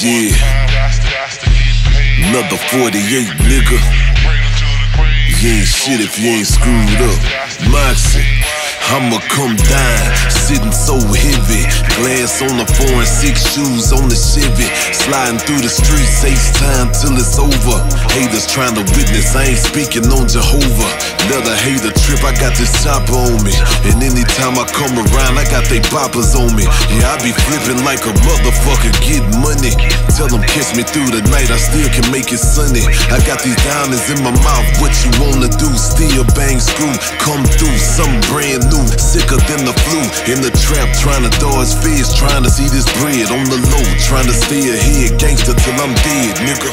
Yeah. Another 48, nigga. You ain't shit if you ain't screwed up. Moxie. I'ma come down, sitting so heavy. Glass on the four and six shoes on the Chevy. Sliding through the streets, ace time till it's over. Haters trying to witness, I ain't speaking on Jehovah. Let a hater trip, I got this chopper on me. Anytime I come around, I got they boppers on me. Yeah, I be flipping like a motherfucker, get money. Tell them kiss me through the night, I still can make it sunny. I got these diamonds in my mouth, what you wanna do? Still bang screw, come through, something brand new sicker than the flu. In the trap, trying to dodge fears, trying to see this bread on the low, trying to stay ahead, gangster till I'm dead, nigga.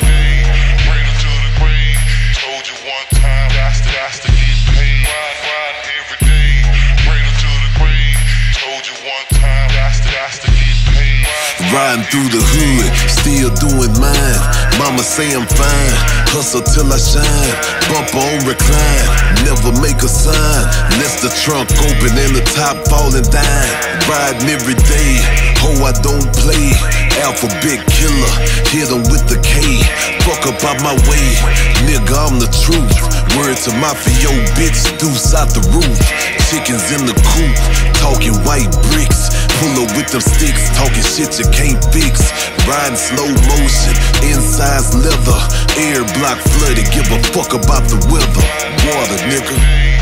Riding through the hood, still doing mine. Mama say I'm fine, hustle till I shine. Bumper on recline, never make a sign. Unless the trunk open and the top falling down. Riding every day, ho, I don't play. Alphabet killer, hit him with the K. Fuck up out my way, nigga, I'm the truth. Word to mafia, bitch, deuce out the roof. Chickens in the coop, them sticks, talking shit you can't fix. Riding slow motion, inside's leather. Air block flooded, give a fuck about the weather. Water, nigga.